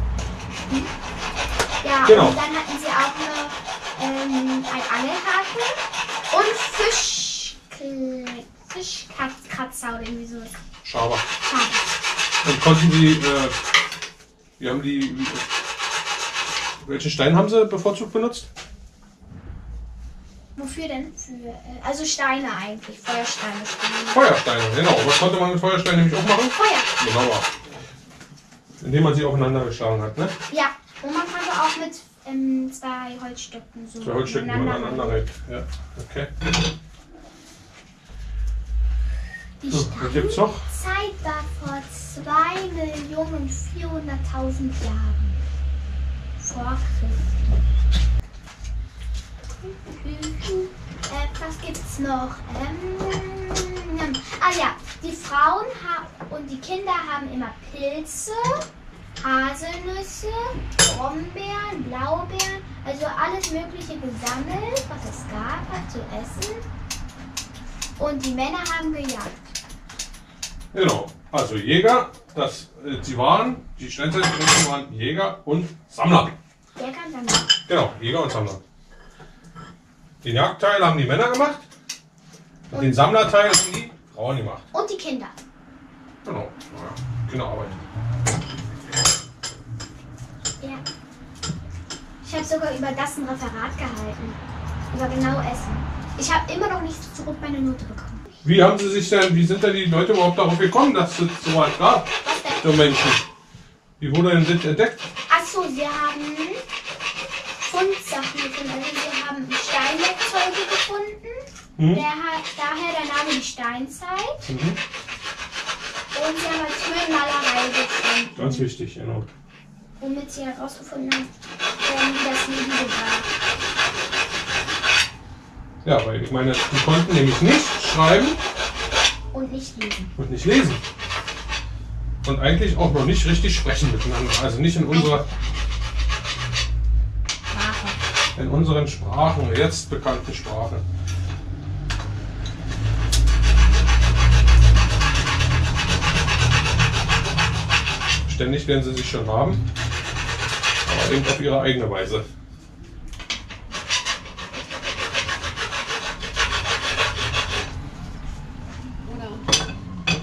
Ja, Genau. und dann hatten sie auch noch ähm, einen Angelhaken und. Fischkratzer oder irgendwie sowas. Schaber. Schade. Und konnten die, äh, wie haben die, welchen Stein haben sie bevorzugt benutzt? Wofür denn? Für, äh, also Steine eigentlich. Feuersteine. Steine. Feuersteine, genau. Was konnte man mit Feuersteinen nämlich auch machen? Feuer. Genau. Indem man sie aufeinander geschlagen hat, ne? Ja. Und man konnte auch mit ähm, zwei Holzstöcken so Zwei Holzstücken aneinander aneinander reibt. Ja, okay. Die So, was gibt's noch? Zeit war vor 2.400.000 Jahren. Vor Christus. Äh, was gibt's noch? Ähm, ah ja, die Frauen und die Kinder haben immer Pilze, Haselnüsse, Brombeeren, Blaubeeren, also alles Mögliche gesammelt, was es gab, halt zu essen. Und die Männer haben gejagt. Genau. Also Jäger, das, äh, sie waren, die Steinzeitmenschen waren Jäger und Sammler. Der kann dann Genau, Jäger und Sammler. Den Jagdteil haben die Männer gemacht und den Sammlerteil haben die Frauen gemacht. Und die Kinder. Genau. Ja, Kinderarbeit. Ja. Ich habe sogar über das ein Referat gehalten. Über genau Essen. Ich habe immer noch nicht zurück meine Note bekommen. Wie haben sie sich denn, wie sind denn die Leute überhaupt darauf gekommen, dass es so weit gab, Was denn? so Menschen? Wie wurde denn das entdeckt? Achso, sie haben Fundsachen gefunden. Also haben Steinwerkzeuge gefunden. Hm? Der hat, daher der Name die Steinzeit. Mhm. Und sie haben halt Höhlenmalerei gefunden. Ganz wichtig, genau. Womit sie herausgefunden haben, wie das Leben war. Ja, weil ich meine, die konnten nämlich nicht schreiben Und nicht lesen. und nicht lesen. Und eigentlich auch noch nicht richtig sprechen miteinander. Also nicht in unserer. In unseren Sprachen, jetzt bekannten Sprachen. Ständig werden sie sich schon haben, aber eben auf ihre eigene Weise.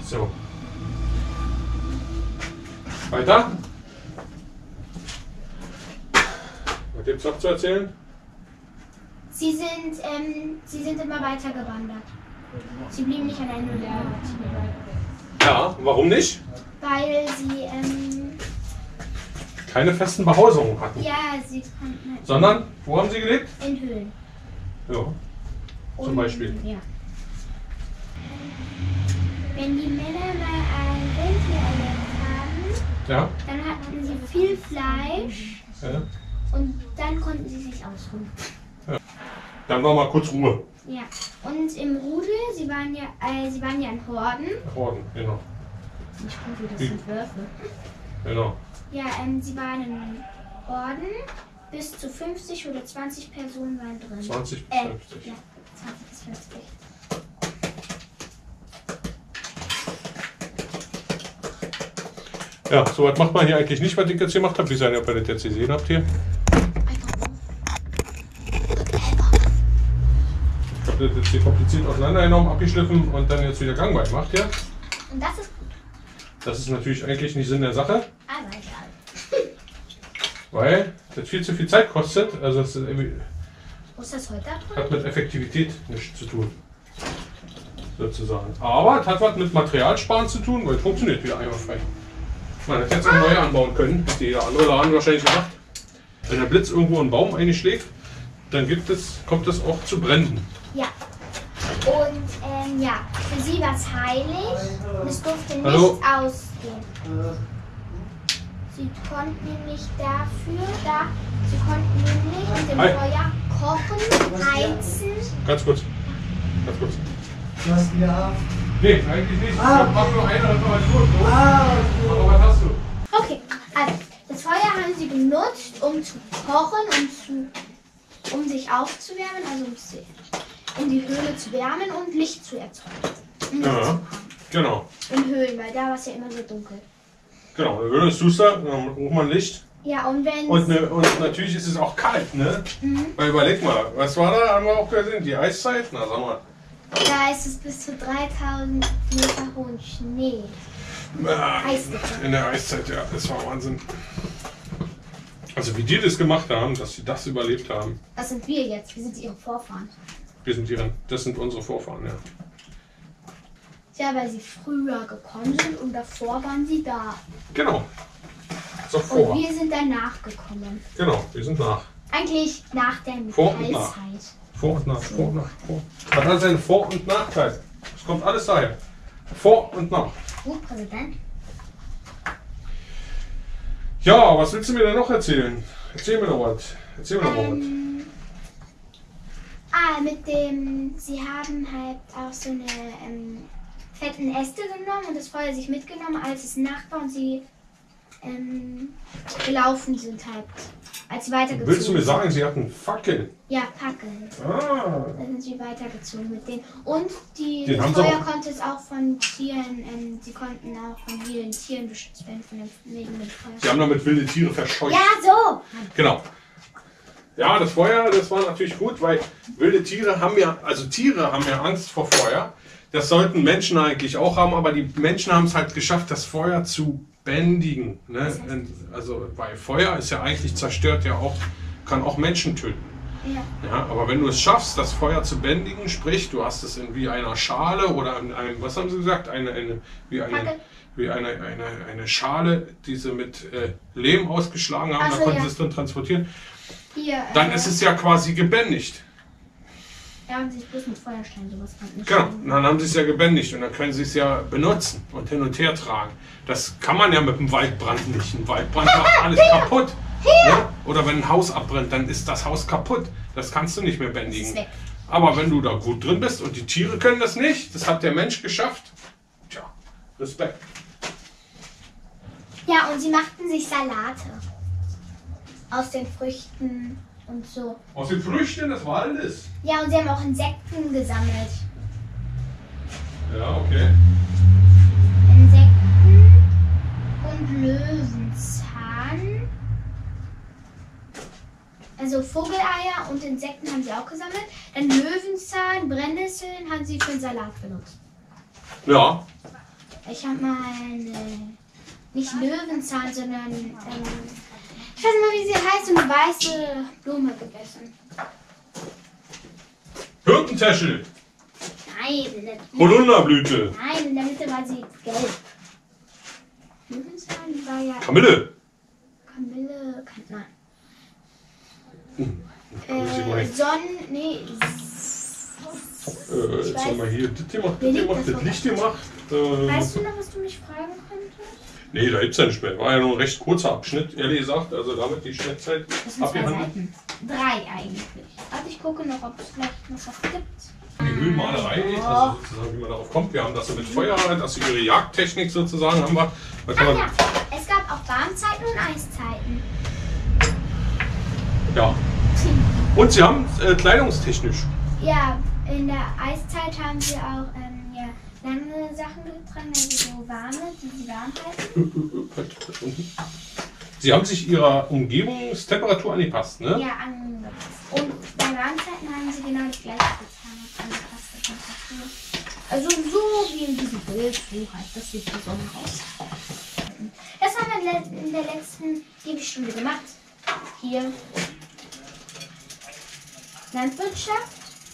So. Weiter? Was gibt's noch zu erzählen? Sie sind, ähm, sie sind immer weiter gewandert. Sie blieben nicht an einem Ort. Ja, warum nicht? Weil sie, ähm, Keine festen Behausungen hatten. ja, sie konnten halt Sondern, wo haben sie gelebt? in Höhlen. Ja. Zum Und- Beispiel. Ja. Wenn die Männer mal ein Rentier erlegt haben, Ja. dann hatten sie viel Fleisch ja. und dann konnten sie sich ausruhen. Dann war mal kurz Ruhe. Ja. Und im Rudel, sie waren ja, äh, sie waren ja in Horden. Orden, genau. Nicht Rudel, das sind Würfel. genau. Ja, ähm, sie waren in Orden. Bis zu 50 oder 20 Personen waren drin. 20 bis Äh, 50. ja, 20 bis 50. Ja, so was macht man hier eigentlich nicht, was ich jetzt gemacht habe. Wie seid ihr, ob ihr das jetzt gesehen habt hier? Das jetzt hier kompliziert auseinandergenommen, abgeschliffen und dann jetzt wieder gangbar gemacht hier. Und das ist gut. Das ist natürlich eigentlich nicht Sinn der Sache, Aber egal. weil das viel zu viel Zeit kostet. Also irgendwie- Wo ist das heute drin? hat mit Effektivität nichts zu tun. Sozusagen. Aber es hat was mit Materialsparen zu tun, weil es funktioniert wieder einwandfrei. Man hätte jetzt auch neu anbauen können, hat jeder andere Laden wahrscheinlich gemacht. Wenn der Blitz irgendwo einen Baum einschlägt, dann gibt es, kommt es auch zu Bränden. Ja. Und ähm, ja, für sie war es heilig und es durfte nicht Hallo? ausgehen. Sie konnten nämlich dafür, da, sie konnten nämlich mit dem Hi. Feuer kochen, heizen. Ganz kurz. Ganz kurz. Du hast wieder ab. Nee, eigentlich nicht. Ich Ah, mach nur eine Reparatur. Ah, Aber was hast du? Okay, also das Feuer haben sie genutzt, um zu kochen und zu, um sich aufzuwärmen, also um, sie, um die Höhle zu wärmen und Licht zu erzeugen. Um Ja. zu. Genau. In Höhlen, weil da war es ja immer so dunkel. Genau. Dann wird es duster, dann braucht man Licht. Ja, und wenn Und, ne, und natürlich ist es auch kalt, ne? Mhm. Weil überleg mal, was war da? Haben wir auch gesehen? Die Eiszeit? Na, sag mal. Da ist es bis zu 3000 Meter hohen Schnee. Ah, Eiszeit. In der Eiszeit, ja, das war Wahnsinn. Also wie die das gemacht haben, dass sie das überlebt haben. Das sind wir jetzt. Wir sind ihre Vorfahren. Wir sind ihre, das sind unsere Vorfahren, ja. Ja, weil sie früher gekommen sind und davor waren sie da. Genau. So Und wir sind danach gekommen. Genau, wir sind nach. Eigentlich nach der Vor und nach. Vor und nach, vor und nach, vor. Hat alles seinen Vor- und Nachteil. Es kommt alles daher. Vor und nach. Oh, Präsident. Ja, was willst du mir denn noch erzählen? Erzähl mir noch was. Erzähl mir noch mal was. Ähm, ah, mit dem, sie haben halt auch so eine ähm, fetten Äste genommen und das Feuer sich mitgenommen, als es Nacht war und sie ähm, gelaufen sind halt. Als sie weitergezogen Willst du mir sagen, sie hatten Fackeln? Ja, Fackeln. Ah. Da sind sie weitergezogen mit denen. Und die, Den das haben sie Feuer auch- konnte es auch von Tieren, ähm, sie konnten auch von vielen Tieren beschützt werden, von dem, wegen dem Feuer. Sie haben damit wilde Tiere verscheucht. Ja, so! Genau. Ja, das Feuer, das war natürlich gut, weil wilde Tiere haben ja, also Tiere haben ja Angst vor Feuer. Das sollten Menschen eigentlich auch haben, aber die Menschen haben es halt geschafft, das Feuer zu bändigen. Ne? Also, weil Feuer ist ja eigentlich zerstört ja auch, kann auch Menschen töten. Ja. Ja, aber wenn du es schaffst, das Feuer zu bändigen, sprich, du hast es in wie einer Schale oder in einem, was haben sie gesagt, eine, eine, wie eine, wie eine, eine, eine Schale, die sie mit äh, Lehm ausgeschlagen haben, Ach da so, konnten ja. sie es dann transportieren. Hier. Dann äh, ist es ja quasi gebändigt. Ja, und sich bloß mit Feuerstein sowas nicht. Genau, und dann haben sie es ja gebändigt und dann können sie es ja benutzen und hin und her tragen. Das kann man ja mit einem Waldbrand nicht. Ein Waldbrand macht alles kaputt. Ne? Oder wenn ein Haus abbrennt, dann ist das Haus kaputt. Das kannst du nicht mehr bändigen. Aber wenn du da gut drin bist und die Tiere können das nicht, das hat der Mensch geschafft. Tja, Respekt. Ja, und sie machten sich Salate. Aus den Früchten und so. Aus den Früchten des Waldes. Ja, und sie haben auch Insekten gesammelt. Ja, okay. Insekten und Löwenzahn. Also Vogeleier und Insekten haben sie auch gesammelt. Dann Löwenzahn, Brennnesseln haben sie für den Salat benutzt. Ja, Ich habe mal eine, nicht Löwenzahn, sondern ähm, ich weiß mal, wie sie heißt, so eine weiße Blume gegessen. Hirtentäschel, Nein, in der, Holunderblüte, nein, in der Mitte war sie gelb. Löwenzahn war ja Kamille. Kamille, kann, nein. Man Äh, nicht. Sonnen, nee, Äh, jetzt haben wir hier das gemacht, Wer das liegt gemacht, das? Licht gemacht. Äh, weißt du noch, was du mich fragen könntest? Nee, da gibt's ja nicht mehr. War ja nur ein recht kurzer Abschnitt, ehrlich gesagt. Also damit die Schnittzeit Das abgehandelt. Drei eigentlich. Warte, ich gucke noch, ob es vielleicht noch was gibt. Die Höhlenmalerei, also sozusagen, wie man darauf kommt. Wir haben das so mit Feuer, also ihre Jagdtechnik sozusagen haben wir. Da kann Ah man, ja, es gab auch Warmzeiten und Eiszeiten. ja. Und sie haben äh, kleidungstechnisch. Ja, in der Eiszeit haben sie auch ähm, lange Sachen getragen, also so warme, die sie warm halten. Sie haben sich ihrer Umgebungstemperatur angepasst, ne? Ja, angepasst. Und bei Warmzeiten haben sie genau das gleiche getan. Also so wie in diesem Bild, so halt, das sieht besonders aus. Das haben wir in der letzten Stunde gemacht. Hier. Landwirtschaft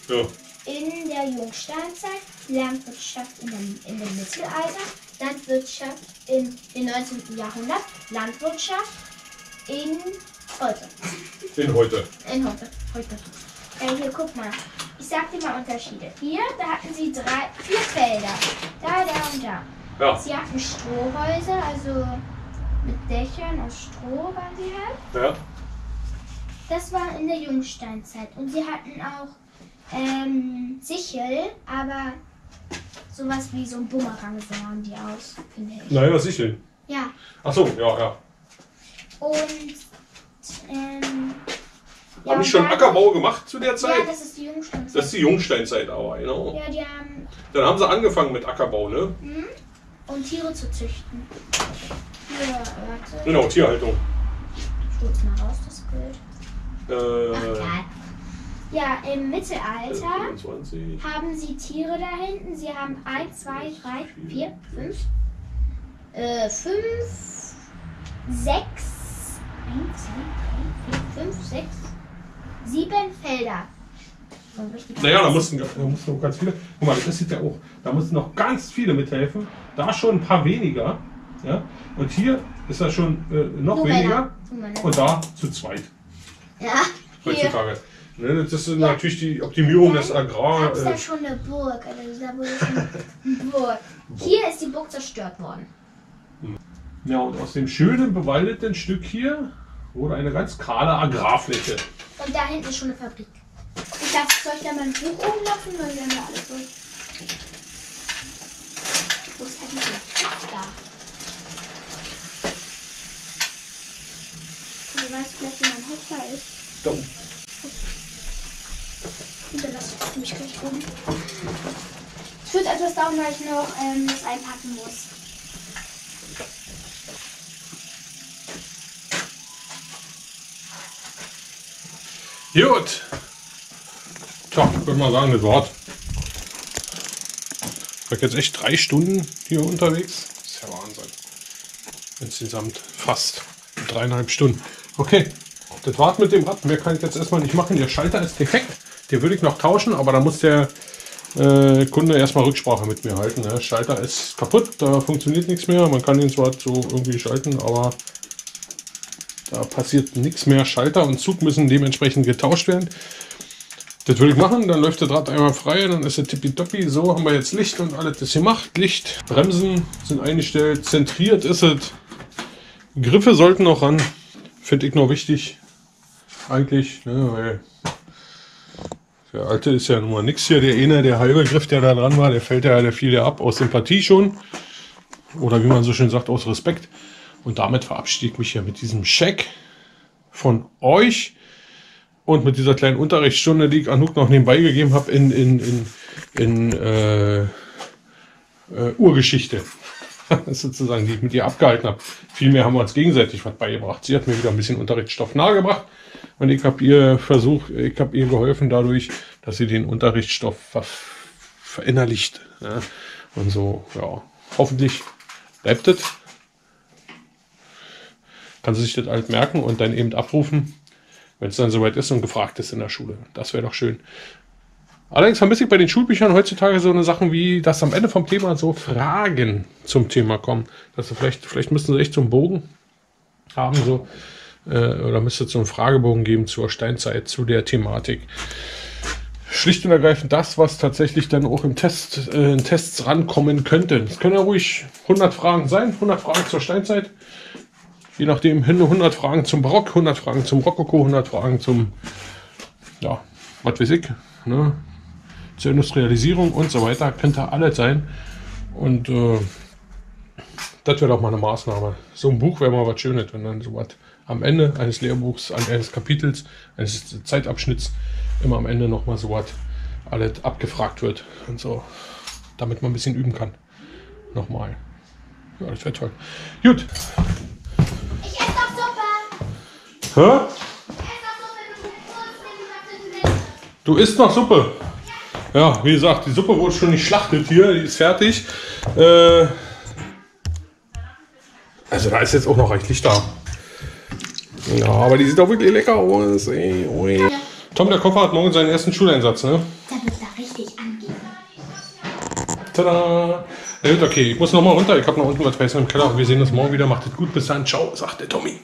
Ja. In der Jungsteinzeit, Landwirtschaft in dem, in dem Mittelalter, Landwirtschaft im, im 19. Jahrhundert, Landwirtschaft in heute. In heute. In heute. heute. Äh, hier, guck mal. Ich sag dir mal Unterschiede. Hier, da hatten sie drei, vier Felder. Da, da und da. Ja. Sie hatten Strohhäuser, also mit Dächern aus Stroh waren sie halt. ja. Das war in der Jungsteinzeit. Und sie hatten auch ähm, Sichel, aber sowas wie so ein Bumerang sahen die aus, finde ich. Naja, sicher. Ja. Ach so, ja, ja. Und ähm, ja, Haben die schon Ackerbau gemacht zu der Ja, Zeit? das ist die Jungsteinzeit. Das ist die Jungsteinzeit aber, genau. ja, die haben Dann haben sie angefangen mit Ackerbau, ne? und Tiere zu züchten. Hier, warte. Genau, Tierhaltung. Ich hol's mal raus, das Bild. Äh, Ach, ja. Ja, im Mittelalter 24. haben sie Tiere da hinten. Sie haben 1, 2, 3, 4, 5, äh, 5, 6, 1, 2, 3, 4, 5, 6, 7 Felder. Naja, da mussten, da mussten noch ganz viele. Guck mal, das sieht ja auch. Da mussten noch ganz viele mithelfen. Da schon ein paar weniger. Ja? Und hier ist das schon äh, noch Nur weniger. Männer. Nur Männer. Und da zu zweit Ja, hier heutzutage. Ne, das ist natürlich die Optimierung des Agrar. gab es da Äh, schon eine Burg. Also da wurde schon Burg. Hier ist die Burg zerstört worden. ja, und aus dem schönen bewaldeten Stück hier wurde eine ganz kahle Agrarfläche. Und da hinten ist schon eine Fabrik. Ich darf, soll ich da mal ein Buch oben lassen? Weil wir ja alles durch. Wo ist eigentlich der Platz da? Du weißt vielleicht, wie mein Hektar ist. Da. Und dann lasse ich mich gleich oben. Dauern, weil ich noch ähm, das einpacken muss. Gut. Tja, ich würde mal sagen, das war's. Ich bin jetzt echt drei Stunden hier unterwegs. Das ist ja Wahnsinn. Insgesamt fast dreieinhalb Stunden. Okay, das war's mit dem Rad. Mehr kann ich jetzt erstmal nicht machen. Der Schalter ist defekt. Den würde ich noch tauschen, aber da muss der äh, Kunde erstmal Rücksprache mit mir halten. Der Schalter ist kaputt, da funktioniert nichts mehr. Man kann ihn zwar so irgendwie schalten, aber da passiert nichts mehr. Schalter und Zug müssen dementsprechend getauscht werden. Das würde ich machen, dann läuft der Draht einmal frei, dann ist er tippitoppi. So haben wir jetzt Licht und alles ist gemacht. Licht, Bremsen sind eingestellt, zentriert ist es. Griffe sollten noch ran, finde ich noch wichtig. Eigentlich, ne, weil der alte ist ja nun mal nix hier. Der eine, der halbe Griff, der da dran war, der fällt ja, der fiel ja ab aus Sympathie schon. Oder wie man so schön sagt, aus Respekt. Und damit verabschiede ich mich hier mit diesem Scheck von euch und mit dieser kleinen Unterrichtsstunde, die ich Anouk noch nebenbei gegeben habe in, in, in, in äh, äh, Urgeschichte. Sozusagen, die ich mit ihr abgehalten habe. Vielmehr haben wir uns gegenseitig was beigebracht. Sie hat mir wieder ein bisschen Unterrichtsstoff nahegebracht und ich habe ihr versucht, ich habe ihr geholfen dadurch, dass sie den Unterrichtsstoff ver verinnerlicht. Ja. Und so, ja, hoffentlich bleibt es kann sie sich das halt merken und dann eben abrufen, wenn es dann soweit ist und gefragt ist in der Schule. Das wäre doch schön. Allerdings vermisse ich bei den Schulbüchern heutzutage so eine Sachen wie, dass am Ende vom Thema so Fragen zum Thema kommen. Dass vielleicht, vielleicht müssten sie echt so einen Bogen haben, so, oder müsste es so einen Fragebogen geben zur Steinzeit, zu der Thematik. Schlicht und ergreifend das, was tatsächlich dann auch im Test, äh, in Tests rankommen könnte. Es können ja ruhig 100 Fragen sein, 100 Fragen zur Steinzeit, je nachdem, hin 100 Fragen zum Barock, 100 Fragen zum Rokoko, 100 Fragen zum, ja, was weiß ich, ne, zur Industrialisierung und so weiter, könnte alles sein. Und äh, das wäre doch mal eine Maßnahme. So ein Buch wäre mal was Schönes, wenn dann so was am Ende eines Lehrbuchs, eines Kapitels, eines Zeitabschnitts immer am Ende nochmal so was alles abgefragt wird und so, damit man ein bisschen üben kann. Nochmal. Ja, das wäre toll. Gut. Ich esse noch Suppe. Hä? Ich esse noch Suppe. Du isst noch Suppe. Ja, wie gesagt, die Suppe wurde schon geschlachtet hier, die ist fertig. Äh, also da ist jetzt auch noch reichlich da. Ja, aber die sieht auch wirklich lecker aus. Ey, ui. Tom, der Koffer hat morgen seinen ersten Schuleinsatz, ne? Da wird da richtig angehen. Tada! Ja, gut, okay, ich muss noch mal runter. Ich habe noch unten was Weißes im Keller. Wir sehen uns morgen wieder. Macht es gut. Bis dann. Ciao, sagt der Tommy.